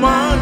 mais.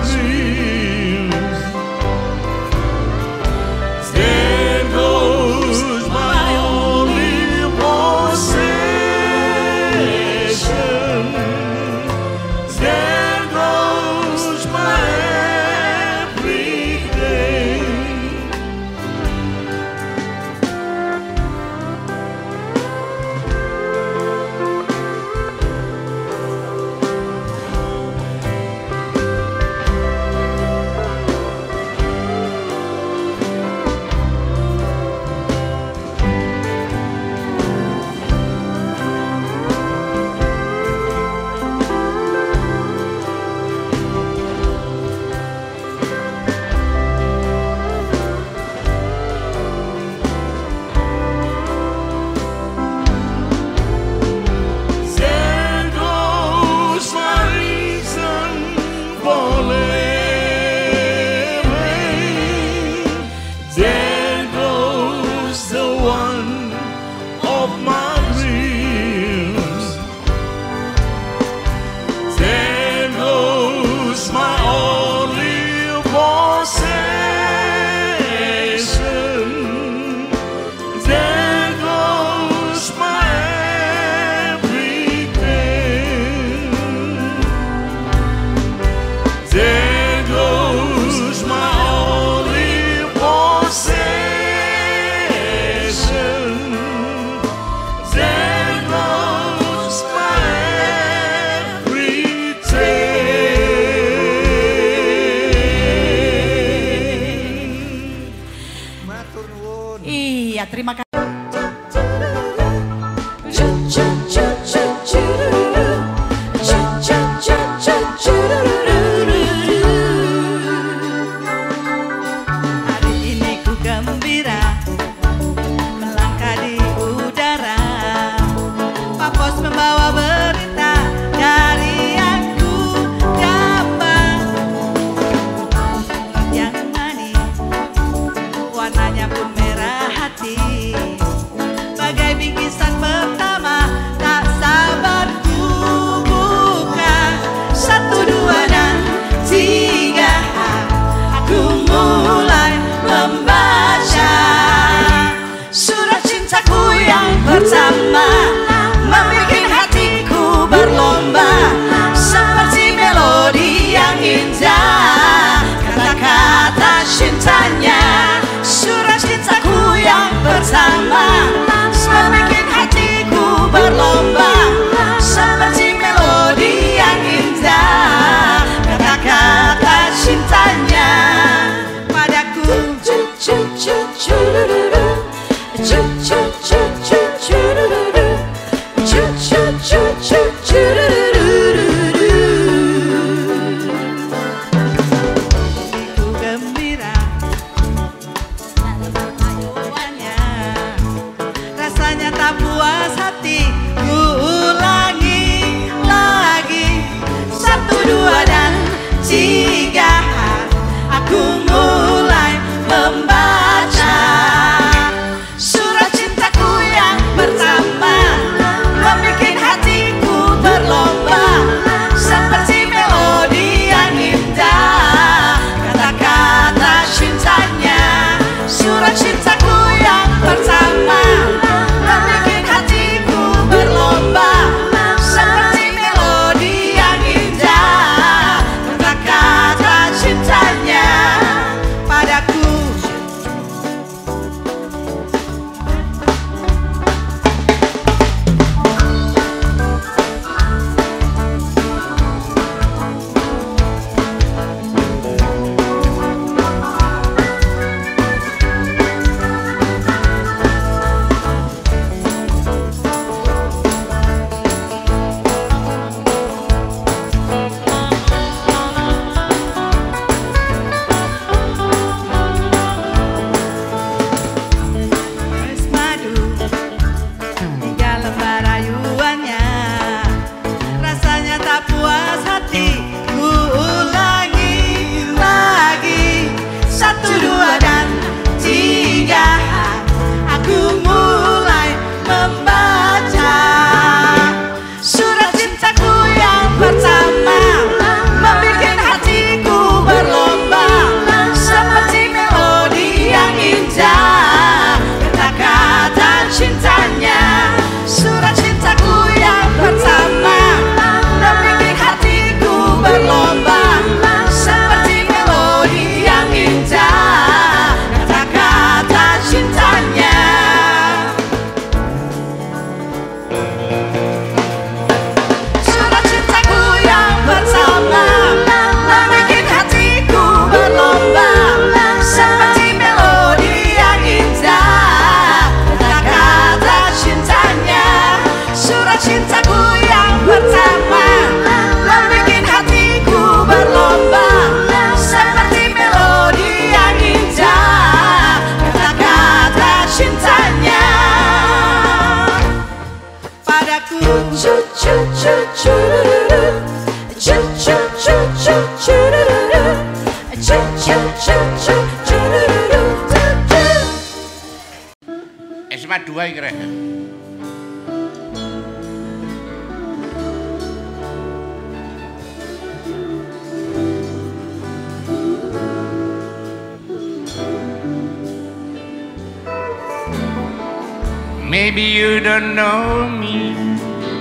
Maybe you don't know me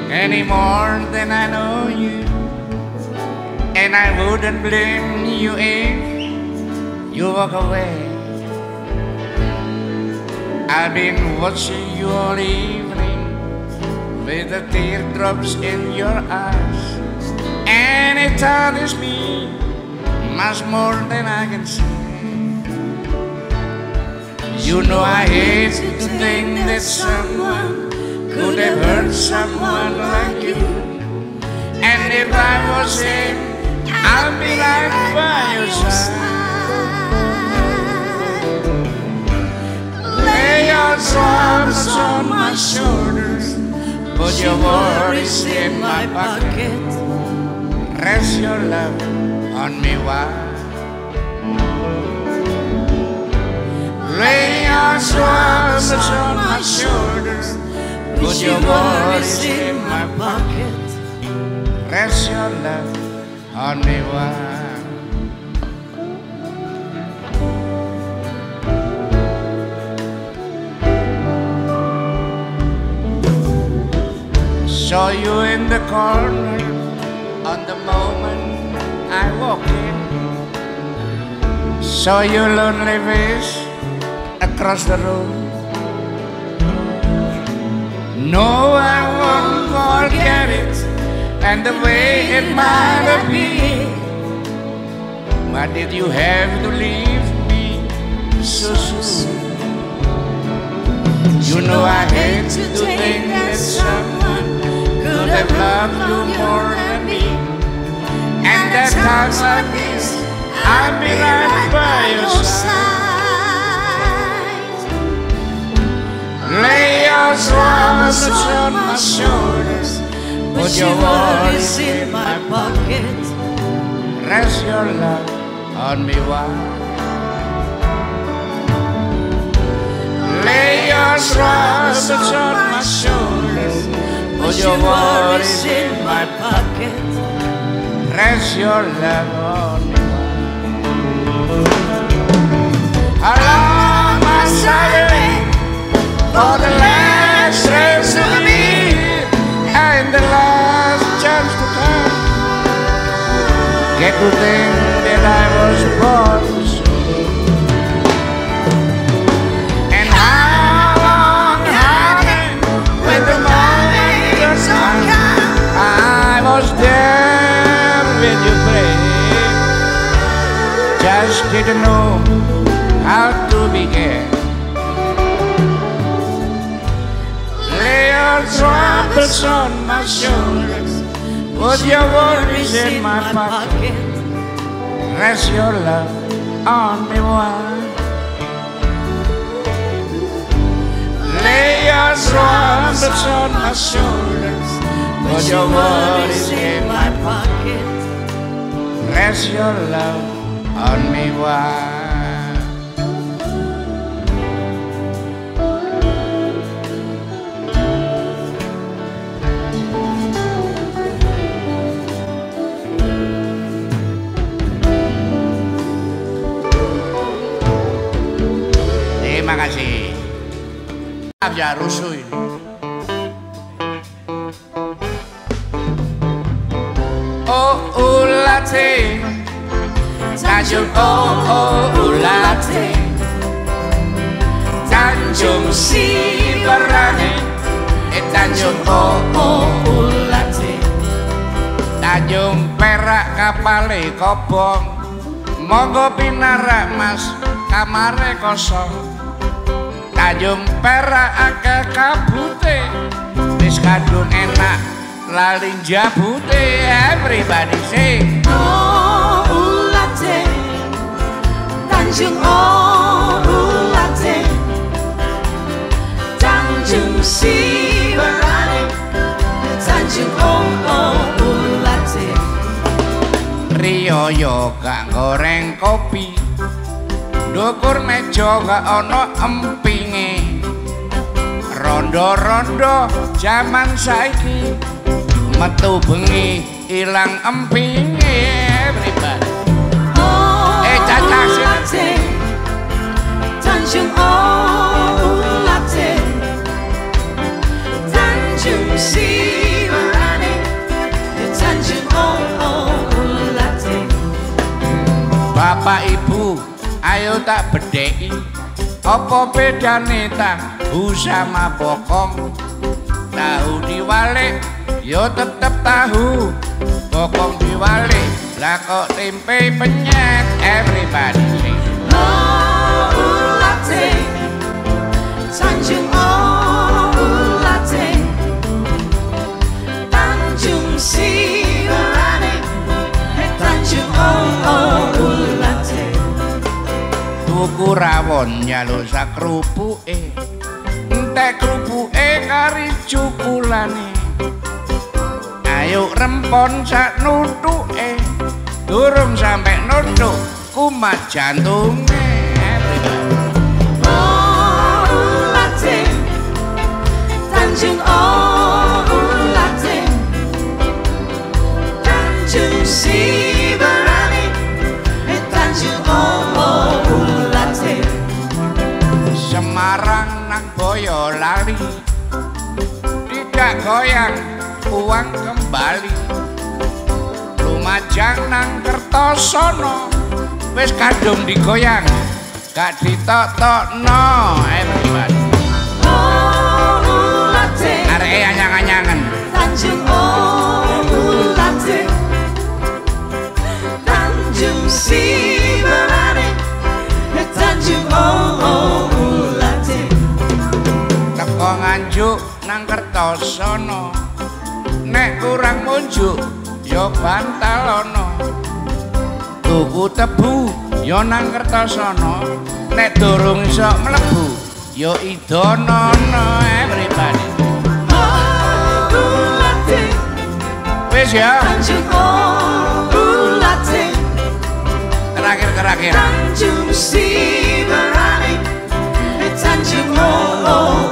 any more than I know you. And I wouldn't blame you if you walk away. I've been watching you all evening with the teardrops in your eyes. And it touches me much more than I can say. You know I hate to think that someone could have hurt someone like you. And if I was him, I'd be right by your side. Lay your troubles on my shoulders, put your worries in my pocket. Rest your love on me while. Lay on my shoulders, put your worries in my pocket. Rest your love on me while. Saw you in the corner on the moment I walked in. Saw your lonely face across the room. No, I won't forget it and the way it might have been. Why did you have to leave me so soon? You know I hate to think that someone could have loved you more than me. And that times like this, I'll be right by your side. Lay your troubles on my shoulders, put your worries in my pocket. Rest your love on me while. Lay your troubles on my shoulders, put your worries in my pocket. Rest your love on me. Must I wait for the last train to leave and the last chance to come? Get to think that I was born. And how long the come? I was just didn't know how to begin. Troubles on my shoulders, put your worries in my pocket. Rest your love on me while. Lay your troubles on my shoulders, put your worries in my pocket. Rest your love on me while. Ya rusuh ini. Oh ulate, Tanjung oh oh ulate, Tanjung si berani, eh Tanjung oh oh ulate, Tanjung perak kapale kobong, monggo pinarak mas. Kamare kosong. Tanjung perak akeh kabute. Wis kadung enak lali jabute everybody say Oh, ulate, Tanjung Oh, ulate, Tanjung si berani, Tanjung Oh, oh, ulate. Rio kaya gak goreng kopi Ndukur meja gak ana empinge Rondo-rondo jaman saiki Metu bengi ilang empinge Everybody Eh, Caca, sini. Tanjung oh latte Tanjung si Tanjung oh oh Bapak ibu ayo tak bedheki apa bedane tahu sama bokong tahu diwalik yo tetep tahu. Bokong diwalik lah kok tempe penyet everybody. Sing Oh Tanjung oh Tanjung oh oh tuku rawon nyalo sak krupuke entek krupuke kari cukulane ayo rempon sak nutuke durung sampe nutuk kumat jantunge Oh latte Tanjung oh latte Tanjung si berani Mang Boyo lari Tidak goyang uang kembali. Lumajang nang kertosono Wis kadung digoyang. Gak ditotokno everybody Arek anyang-anyangan. Tanjung Ulate Tanjung Siberane Tanjung Ulate sono nek kurang munjuk ya Bantalono. Tuku tebu ya nang kertosono nek durung sok mlebu ya idonono everybody. Wes ya. Terakhir terakhir. Tanjung Tanjung Oh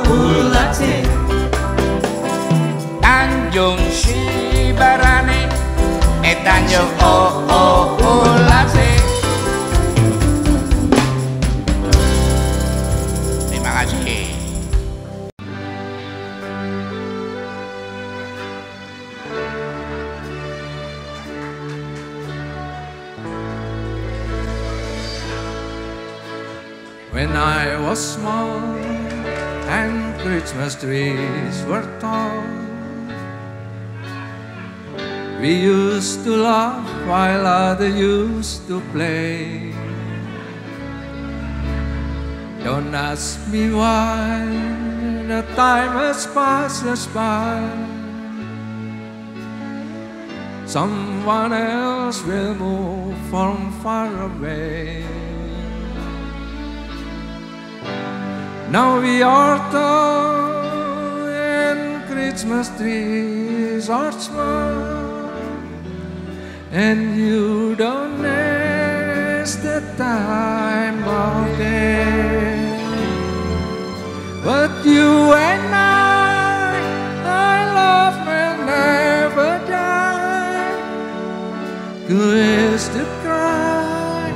oh oh oh When I was small and Christmas trees were tall, we used to laugh while others used to play. Don't ask me why the time has passed us by. Someone else will move from far away. Now we are tall and Christmas trees are small, and you don't ask the time of day. But you and I, our love will never die. Who is to cry?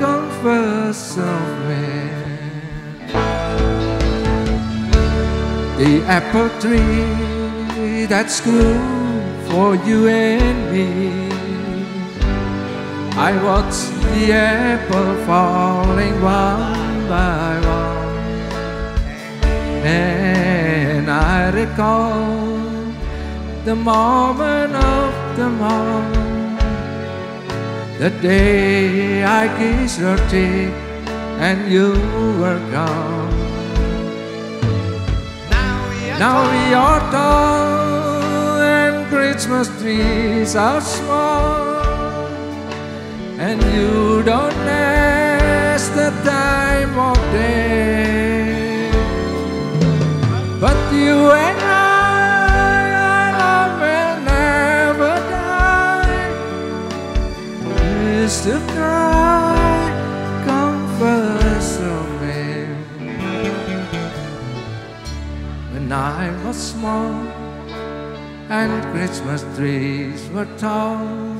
Confess of me. The apple tree that's good for you and me. I watch the apple falling one by one, and I recall the moment of the morn, the day I kissed your cheek and you were gone. Now we are tall and Christmas trees are small, and you don't ask the time of day. But you and I, our love will never die. used to cry, comfort to oh me. When I was small and Christmas trees were tall.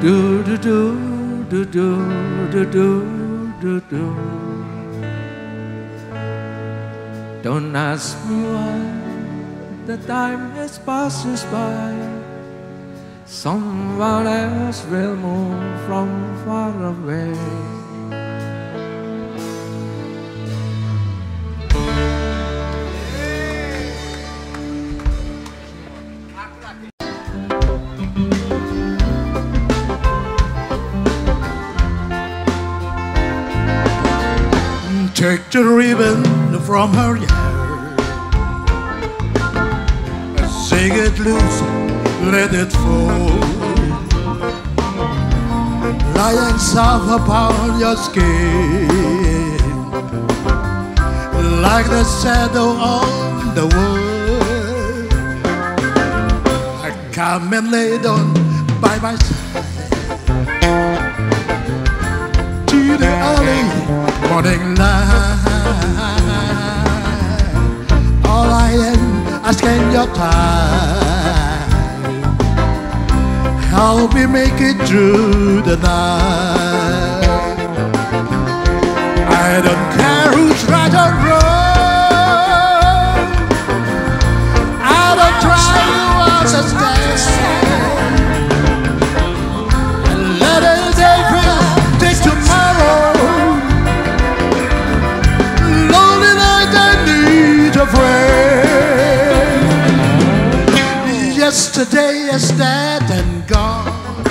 Do do do do do do do do do. Don't ask me why the time has passed us by. Someone else will move from far away. Take the ribbon from her hair Shake it loose, let it fall. Lying soft upon your skin. Like the shadow on the wall Come and lay down by my side. To the early morning light. All I am asking your time. Help me make it through the night. I don't care who's right or wrong. I don't try to understand friend Yesterday is dead and gone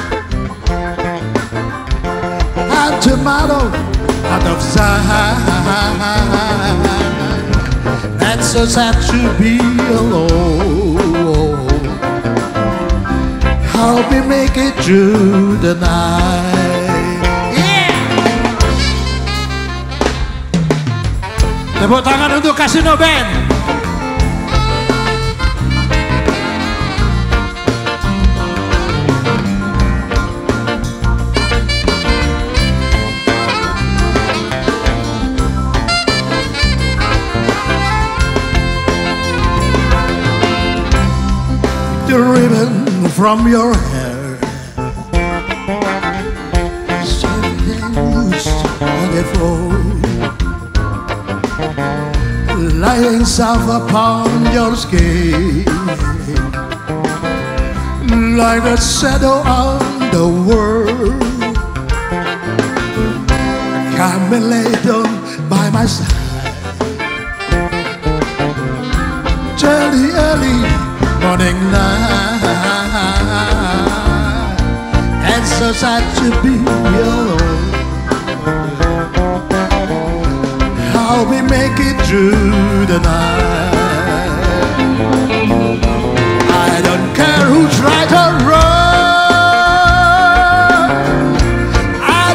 And tomorrow out of sight That's so sad to be alone Help me make it through the night! Tepuk tangan untuk Casino Band. From your hair. Something loose on the floor lying soft upon your skin like a shadow on the world. Come and lay down by my side. The early morning light and so sad to be alone how we make it through the night. I don't care who's right or wrong. I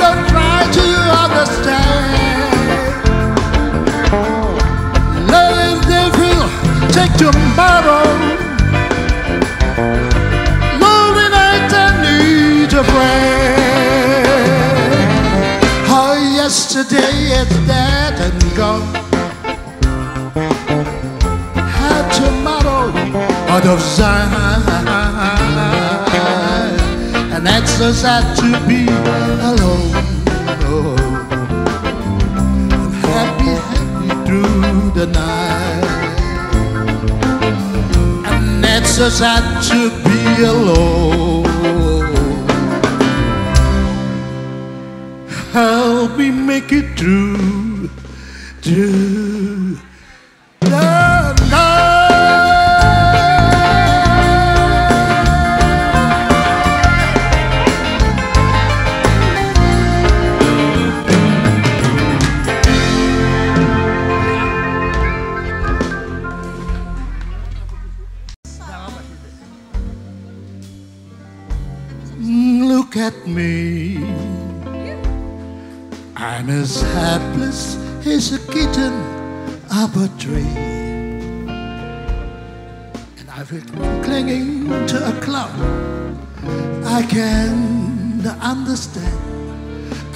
out of Zion and that's so sad to be alone. Happy, happy through the night, and that's so sad to be alone. help me make it through, through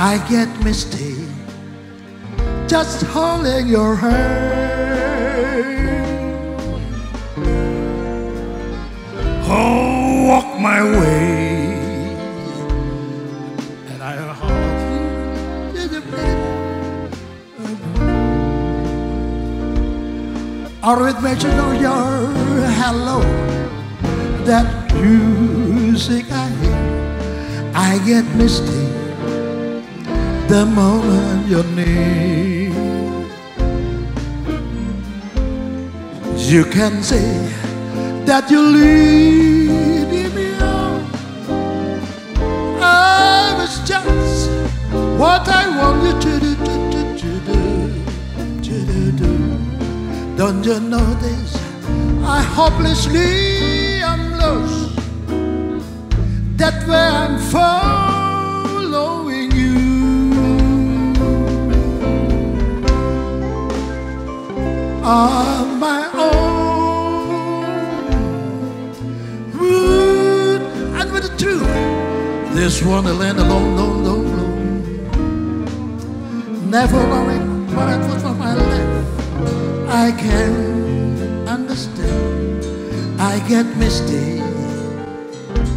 I get misty just holding your hand. Oh, walk my way, and I hold you. To the uh-huh. bed. or with mention of your hello, that music I I get misty the moment you're near. You can say that you lead me on. I was just what I want you to do, to do, to do, to do, do. Don't you know this? I hopelessly am lost. I'm following you. On my own. This wonderland alone, alone, alone. Never knowing what I put on my life. I can understand. I get misty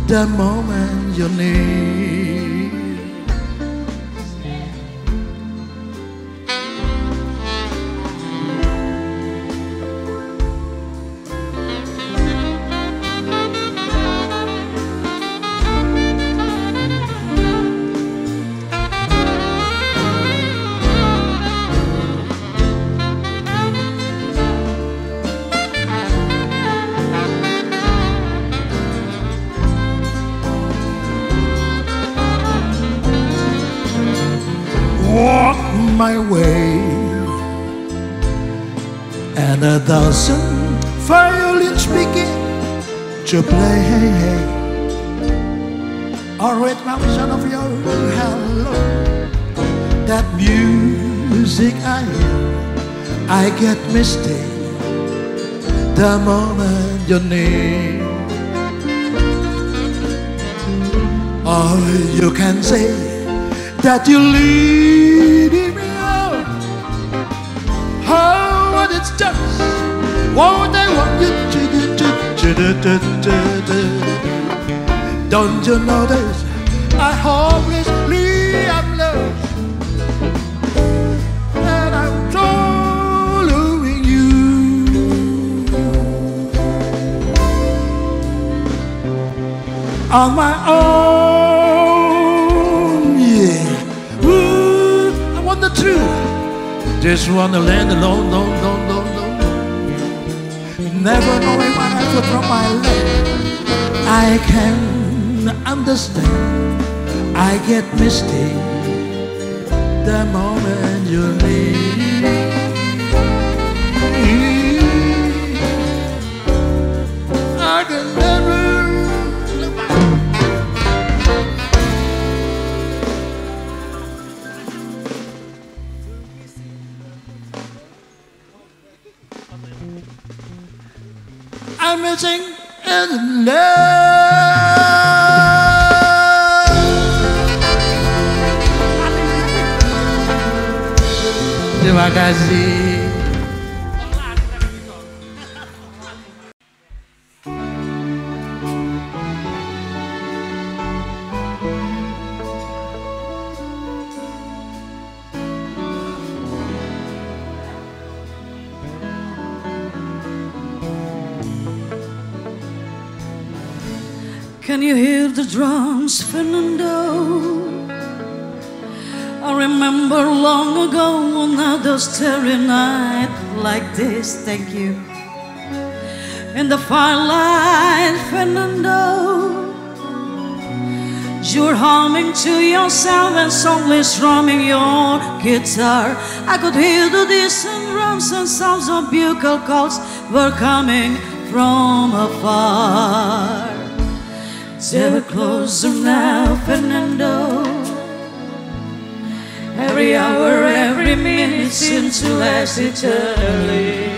the moment you're near. To play or with my vision of your hello that music I hear I get misty the moment you're near or you can say that you leading me on. Oh, and it's just what I want you to do. Don't you notice I hopelessly am lost and I'm following you on my own. Yeah, Ooh, I want the truth. Just want to land alone, alone, alone, alone, alone. Never knowing from my life. I can understand. I get misty the moment you leave. This. Thank you. In the firelight, Fernando. You're humming to yourself and softly strumming your guitar. I could hear the distant drums and sounds of bugle calls were coming from afar. They were closer now, Fernando. Every hour, every minute seemed to last eternally.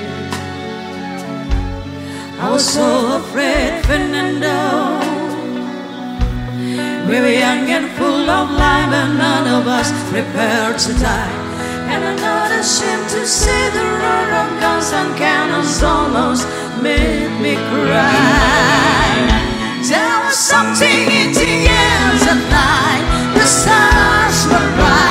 I was so afraid, Fernando. We were young and full of life, and none of us prepared to die. And not ashamed to say the roar of guns and cannons almost made me cry. There was something in the air at night. The stars were bright,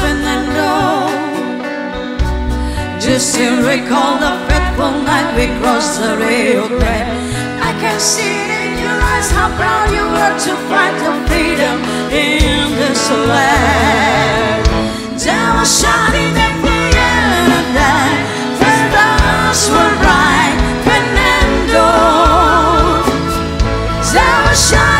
Fernando? Just to recall the fateful night we crossed the Rio Grande. I can see it in your eyes how proud you were to fight for freedom in this land. There was shining at the end of night, the stars were bright, Fernando. There was shining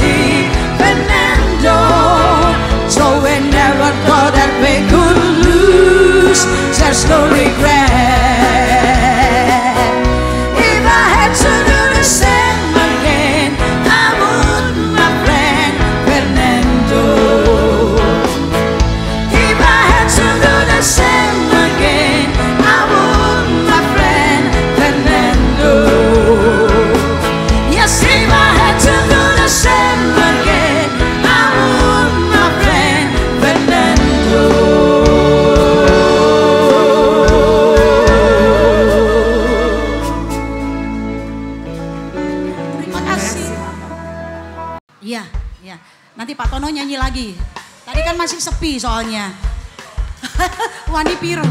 liberty, Fernando. So we never thought that we could lose. There's no regret. Soalnya. Wani Piro.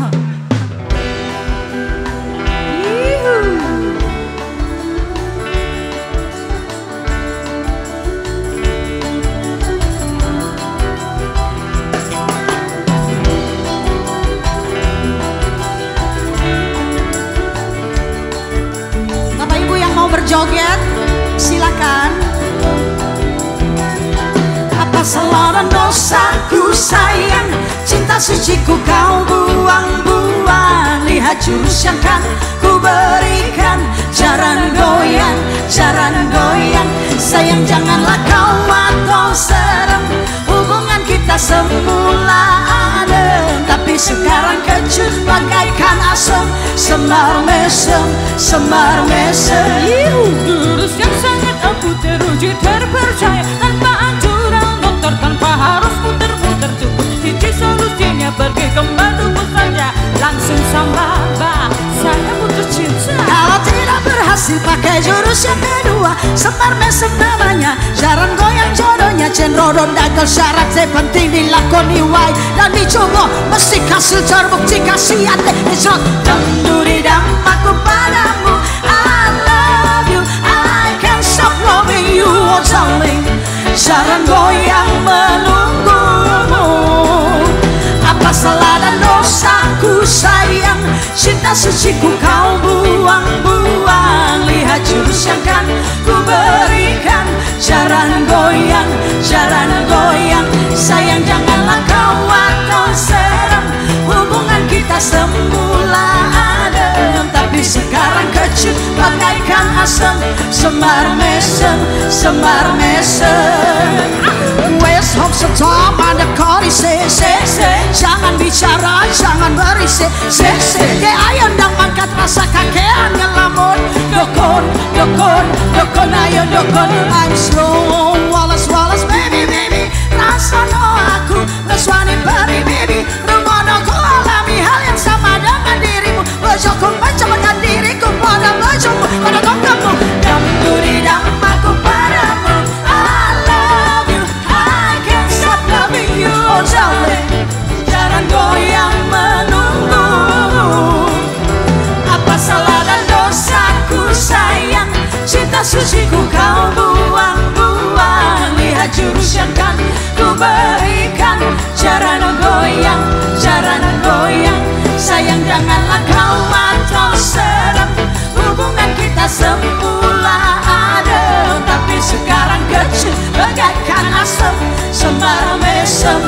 Sayang Cinta suciku kau buang-buang. Lihat jurus yang kan ku berikan. Jaran goyang, jaran goyang. Sayang janganlah kau atau serem. Hubungan kita semula adem Tapi sekarang kecut bagaikan asam Semar mesem, semar mesem. Jurus yang sangat ampuh teruji terpercaya. Tanpa anjuran dokter tanpa pergi ke Bandung saja Langsung sama saya putus cinta. Kalau tidak berhasil pakai jurus yang kedua. Semar mesem namanya Jaran goyang jodohnya. Cenrodon dagal syarat Yang penting dilakoni wai Dan dicoba Mesti hasil terbukti kasih hati It's not Dam aku padamu I love you I can't stop loving you oh darling Jaran goyang menunggumu masalah dan dosaku sayang Cinta suciku kau buang-buang Lihat jurus yang kan ku berikan Jaran goyang, jaran goyang Sayang janganlah kau atau serem Hubungan kita semula adem Tapi sekarang kecut bagaikan asem Semar mesem, semar mesem. West Home setop ada korisese bicara jangan berisik. Sese ke ayo ndang mangkat rasa kakean ngelamun. Dokon, dokon, dokon ayo dokon I'm slow. macam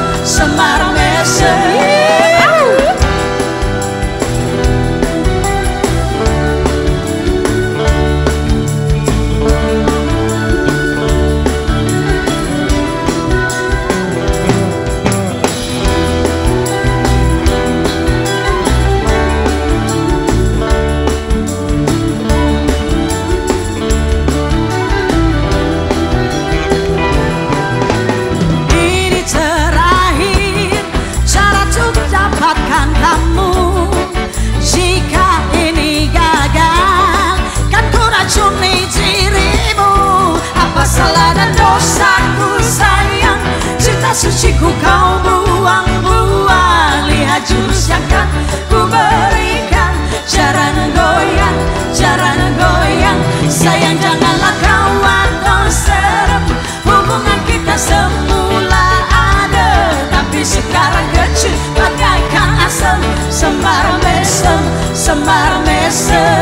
suciku kau buang-buang Lihat jurus yang kan ku berikan Jaran goyang, jaran goyang. Sayang janganlah kau atau serem. Hubungan kita semula ada Tapi sekarang kecil bagaikan asam Sembar mesem, sembar mesem.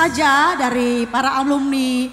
saja dari para alumni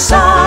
side.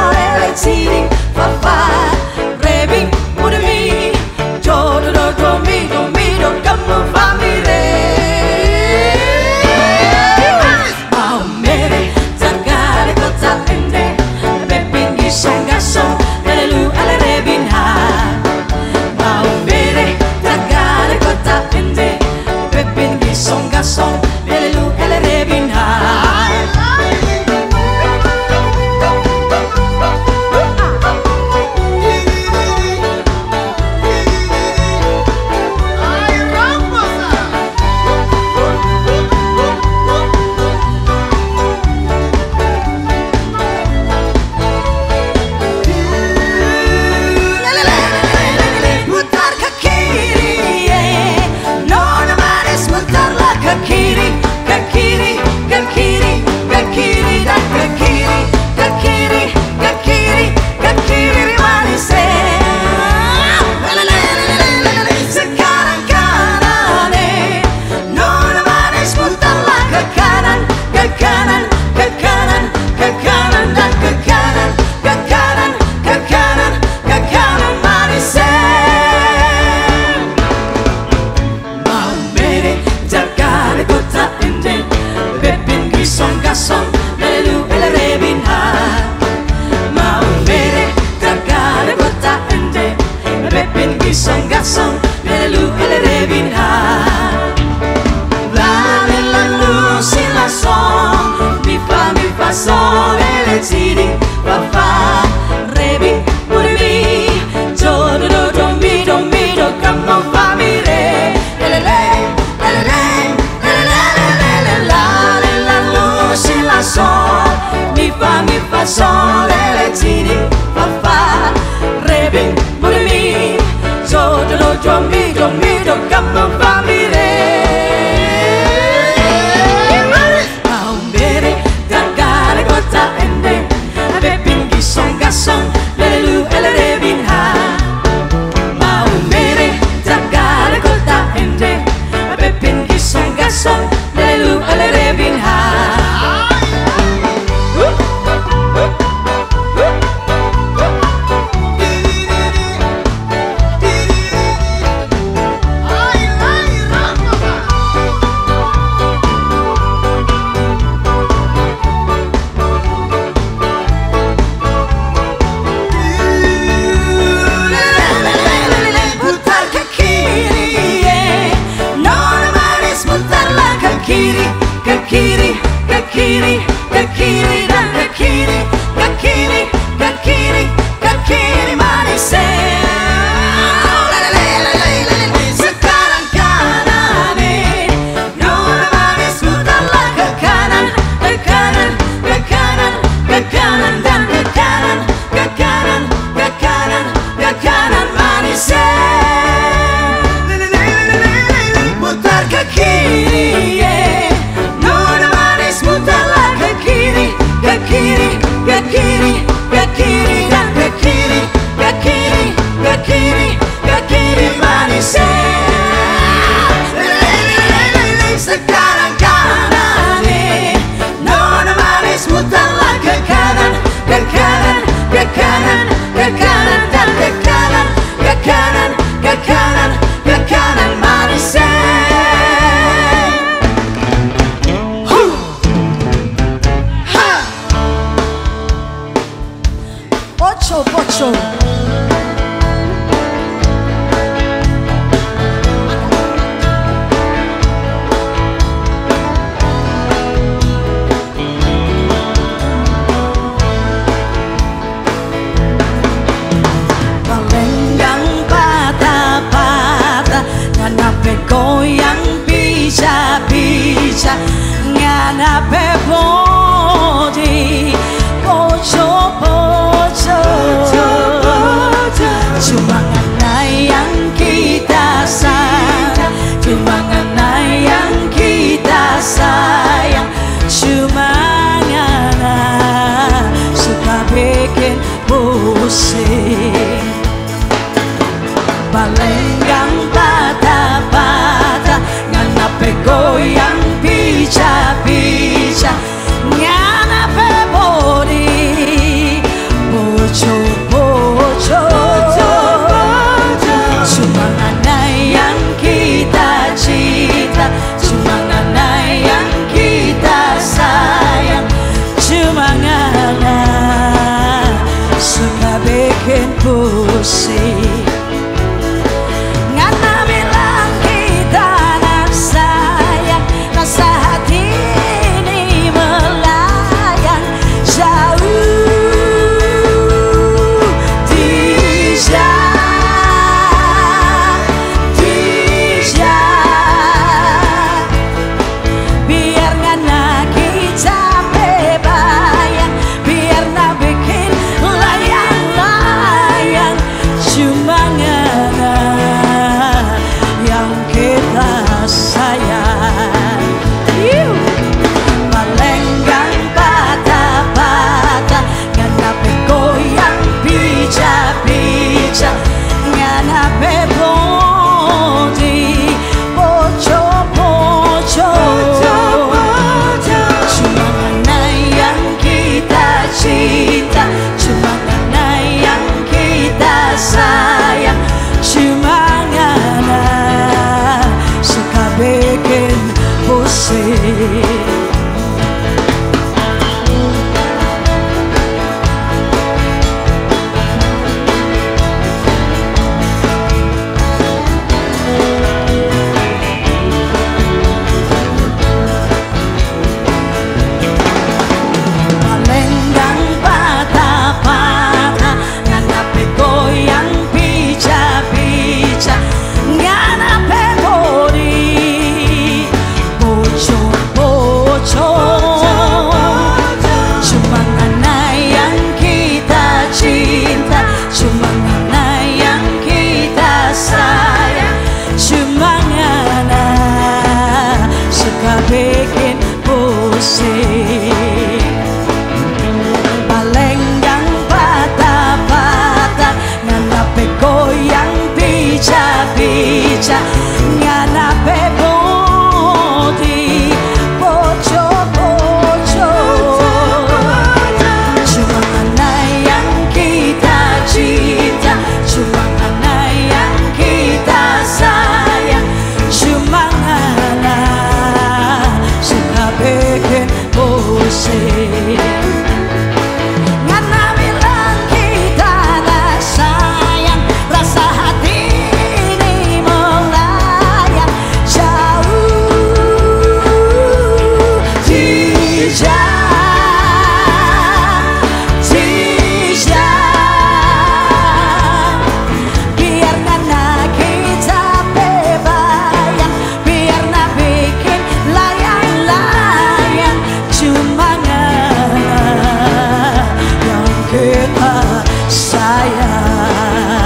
sayang.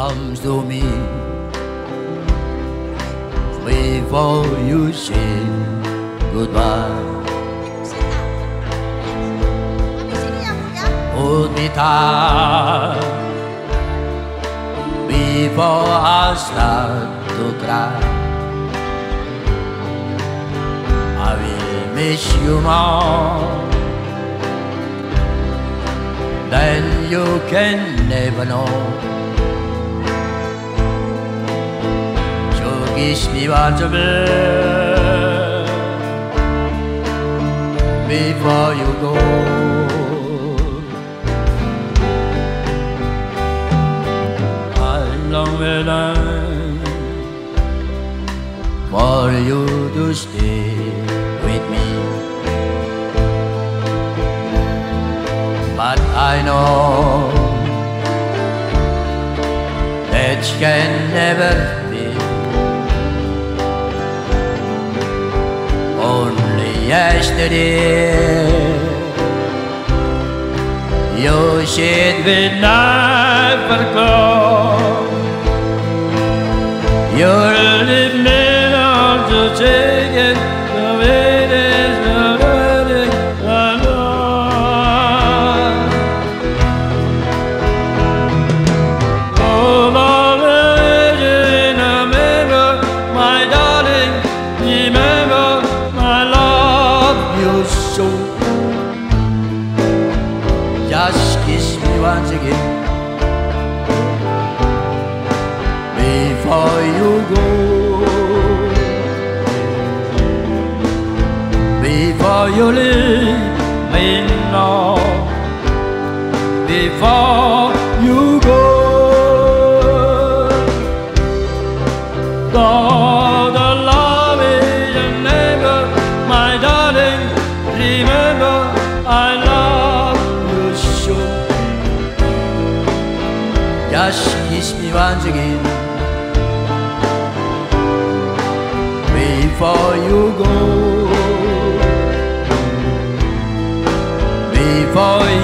comes to me before you say goodbye. Hold me tight before I start to cry. I will miss you more than you can never know. 12 Jebel before you go. I long for you to stay with me? But I know that you can never yesterday. You should be never gone. You're living on the take. your lips.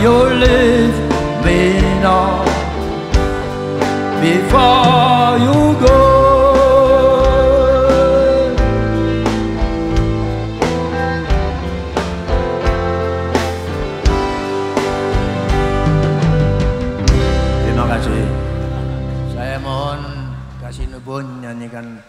your living on before you go. Terima kasih. Saya mohon kasih nubun nyanyikan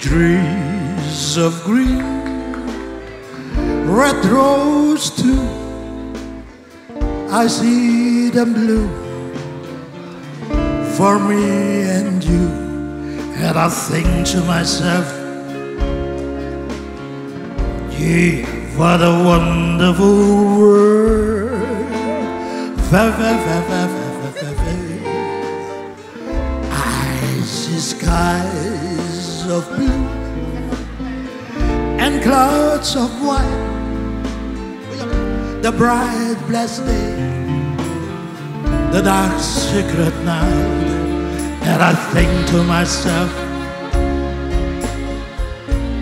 trees of green, red rose too. I see them blue for me and you. And I think to myself, yeah, what a wonderful world. I see skies of blue and clouds of white. The bright blessed day, the dark secret night. And I think to myself,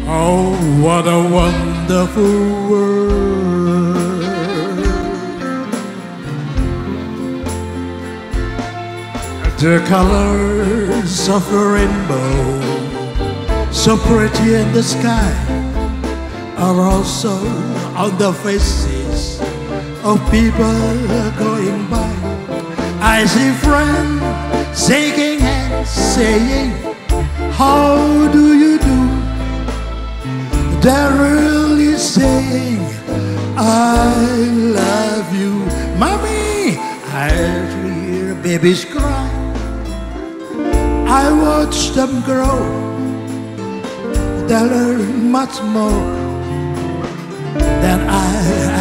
oh, what a wonderful world. The colors of the rainbow, so pretty in the sky, are also on the faces of people going by. I see friends shaking hands, saying, How do you do? They're really saying, I love you. Mommy, I hear babies cry. I watch them grow. They learn much more than I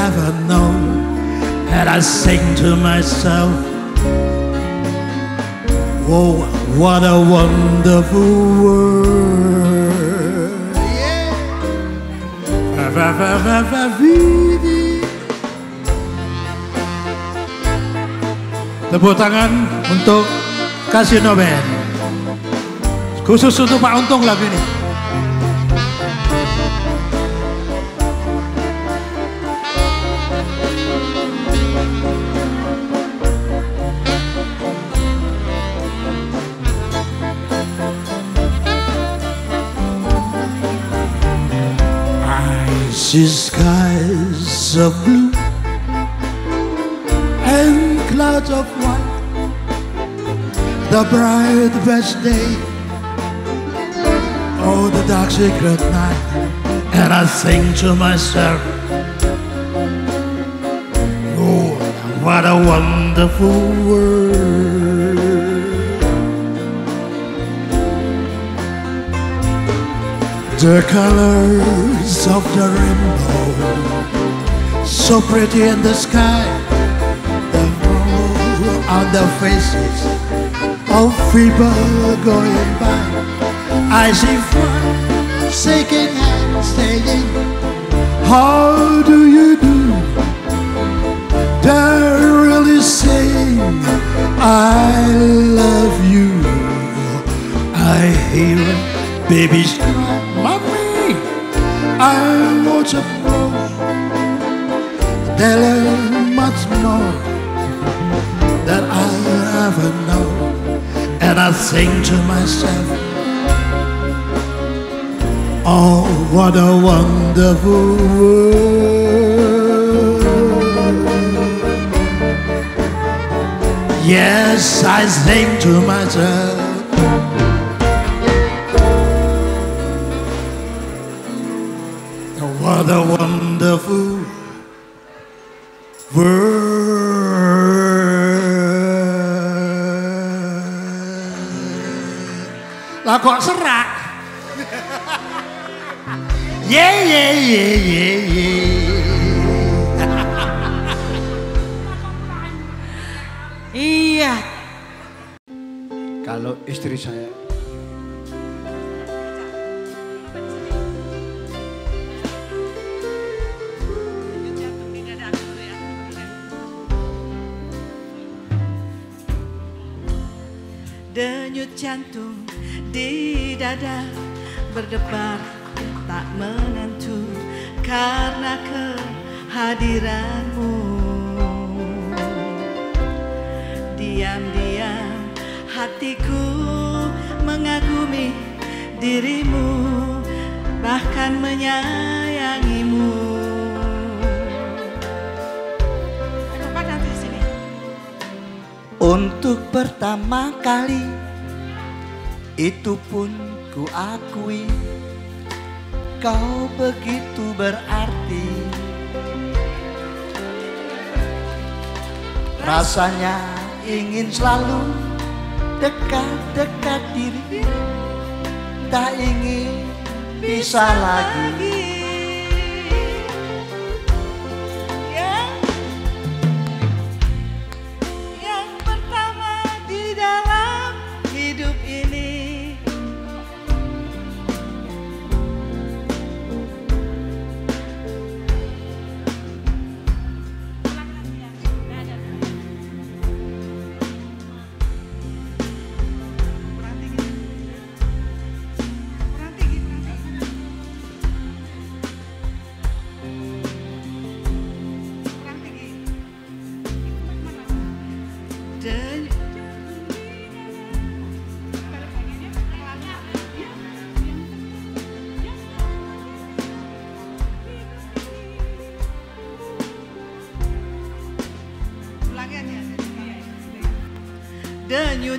ever known. And I sing to myself, Whoa, what a wonderful world. Yeah. Va, va, va, va, va, vidi. Tepuk tangan untuk Casino Band. Khusus untuk Pak Untung lagu ini. See skies of blue and clouds of white. The bright best day, oh, the dark secret night. And I think to myself, oh, what a wonderful world. The colors of the rainbow, so pretty in the sky, the blue on the faces of people going by. I see friends shaking hands, saying, How do you do? They're really saying, I love you. I hear babies Mommy, I watch them grow. They much more than I ever know. And I think to myself, Oh, what a wonderful world. Yes, I think to myself, berdebar tak menentu karena kehadiranmu. Diam-diam hatiku mengagumi dirimu bahkan menyayangimu? Untuk pertama kali Itu pun ku akui Kau begitu berarti. Rasanya ingin selalu Dekat-dekat diri. Tak ingin bisa lagi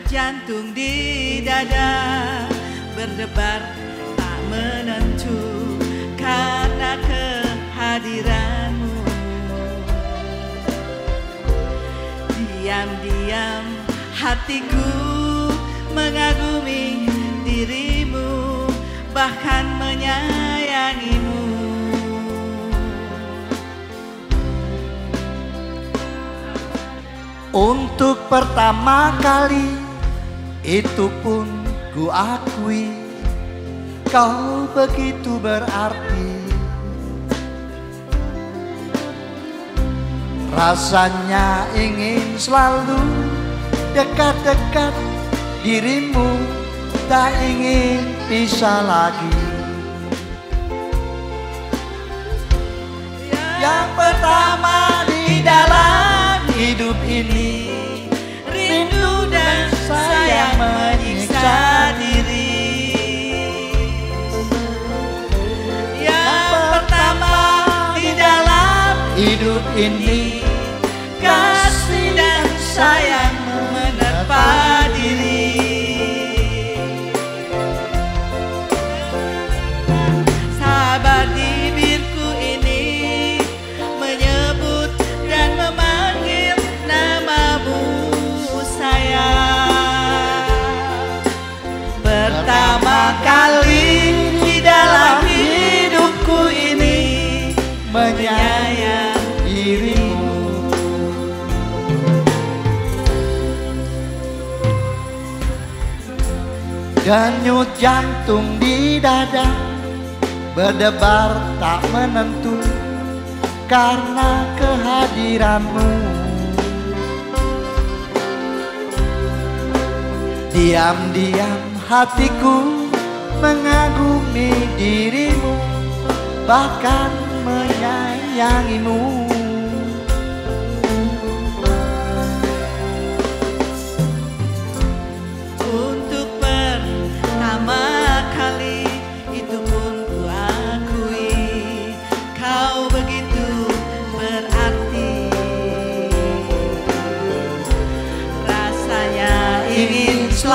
jantung di dada berdebar tak menentu karena kehadiranmu. Diam-diam hatiku mengagumi dirimu bahkan menyayangimu. Untuk pertama kali itu pun ku akui Kau begitu berarti. Rasanya ingin selalu dekat-dekat dirimu Tak ingin pisah lagi ini. Kasih dan sayang Denyut jantung di dada Berdebar tak menentu Karena kehadiranmu. Diam-diam hatiku mengagumi dirimu Bahkan menyayangimu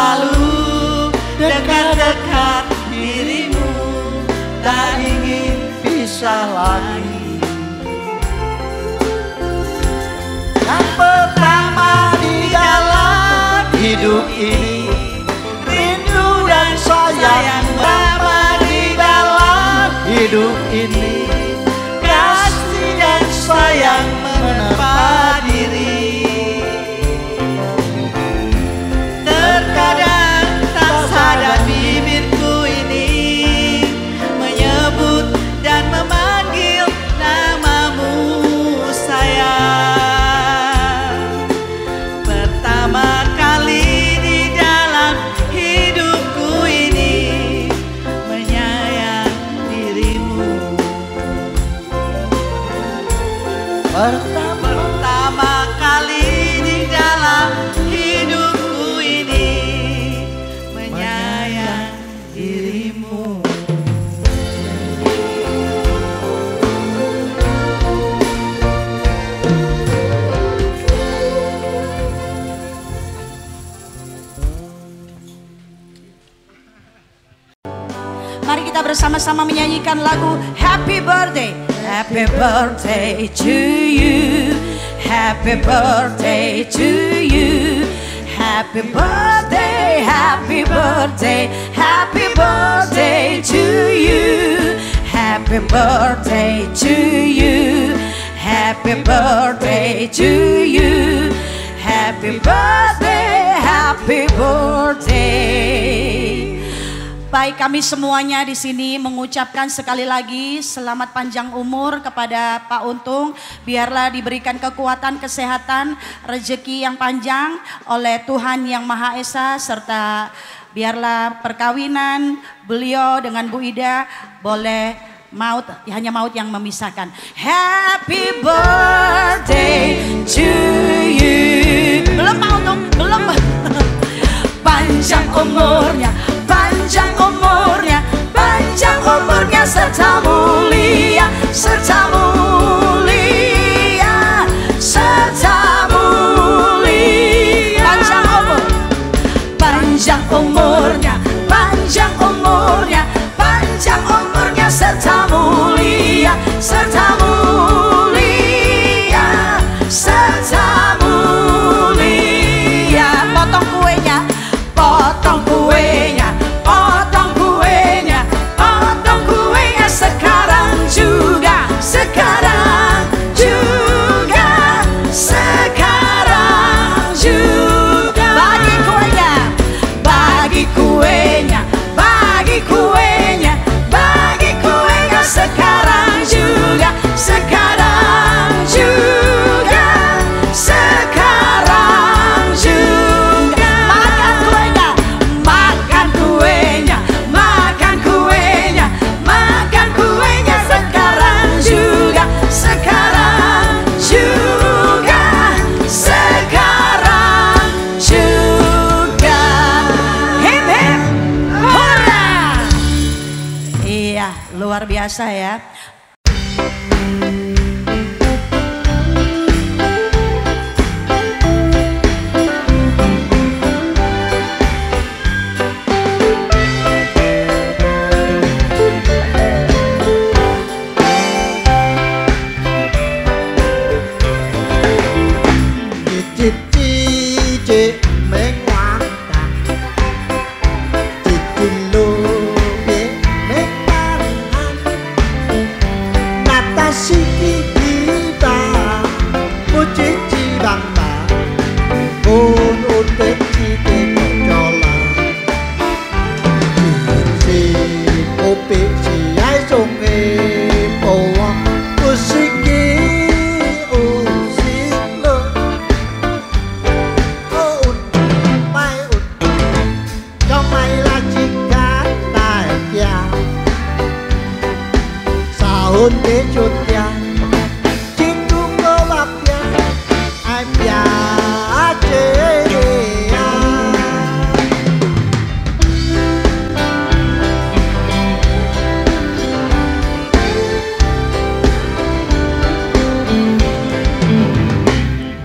selalu dekat-dekat dirimu. Tak ingin Pisah lagi. Yang pertama di dalam hidup ini Rindu dan sayang pertama di dalam hidup ini. Kasih dan sayang menerpa bersama-sama menyanyikan lagu Happy Birthday. Happy birthday to you. Happy birthday to you. Happy birthday, happy birthday, happy birthday to you. Happy birthday to you. Happy birthday to you. Happy birthday, happy birthday. Baik, kami semuanya di sini mengucapkan sekali lagi selamat panjang umur kepada Pak Untung. Biarlah diberikan kekuatan, kesehatan, rezeki yang panjang oleh Tuhan Yang Maha Esa serta biarlah perkawinan beliau dengan Bu Ida boleh maut hanya maut yang memisahkan. Happy birthday to you. Belum mau dong, belum. panjang umurnya, panjang umurnya, panjang umurnya serta mulia, serta mulia, serta mulia. Panjang umur, panjang umurnya, panjang umurnya, panjang umurnya serta mulia, serta mulia,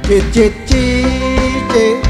Chị chị chị chị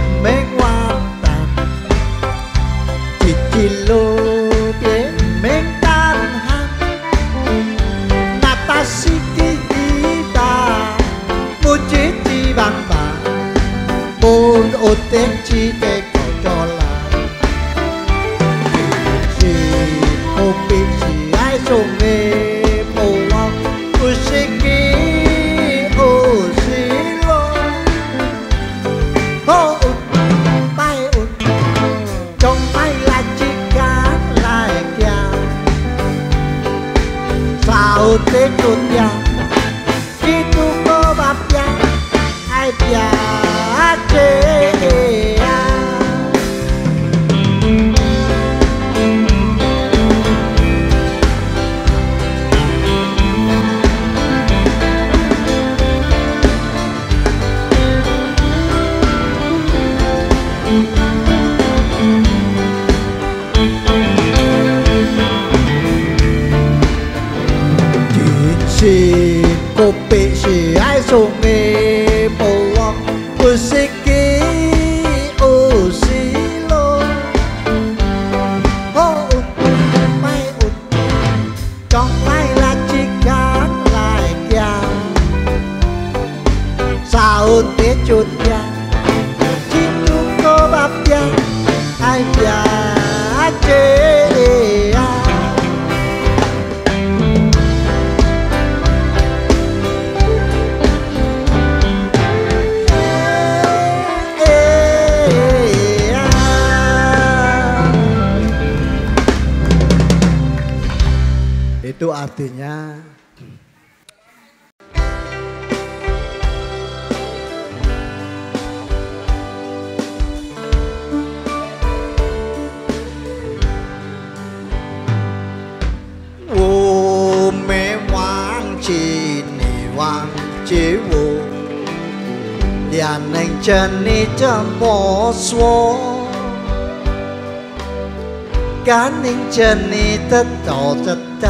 着你的豆子在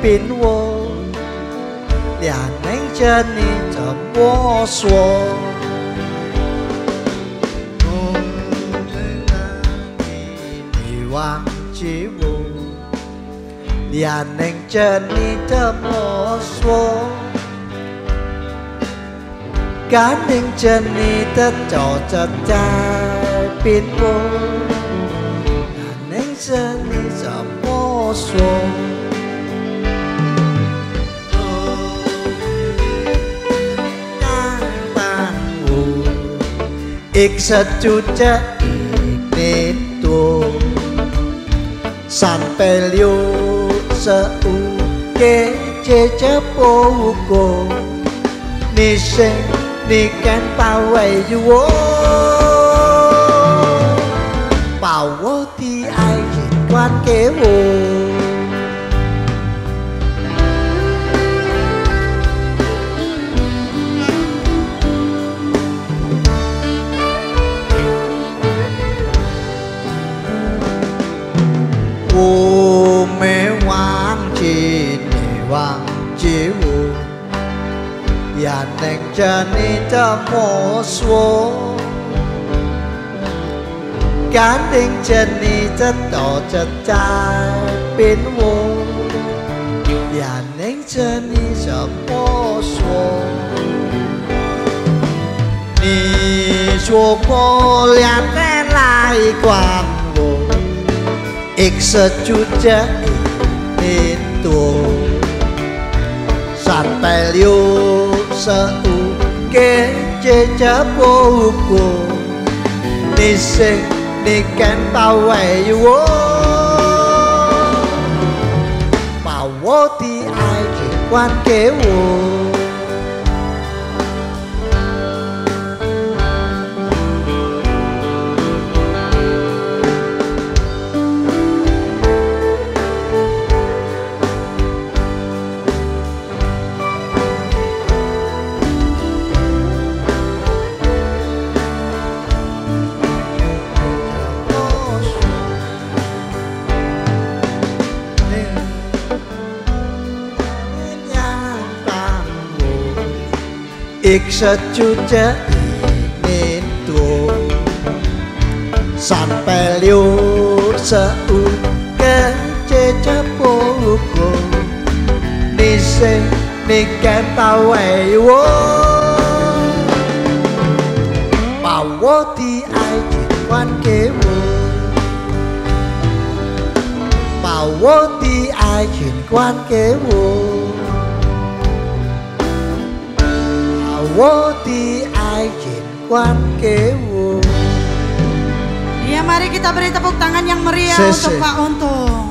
变我，两人着你怎么说？你忘记我，两人着你怎么说？感情着你的豆子在变我，两人着你。摸索。Ik secuce itu sampai liu seuke cece pouco ni se ni kan pawai yuo hát kế hồ cô mẹ hoàng chị nè hoàng chị hồ Yàn nèng cha ni ta mô số Cán đinh chân ni จะต่อจะจายเป็นวงอย่าเน้นเจอนี่จะ不说你说过两年来逛我一时就这一年多三百六十五个节节不过你是 đi kèm tao quậy vô bảo vô thì ai chỉ quan kế vô secucak itu sampai liu seuke cecap poko nise nikan tawai wo bawo ti ai quan kế wo bawo ti ai chuyển quan kế wo Iya, mari kita beri tepuk tangan yang meriah Sese. untuk Pak Untung.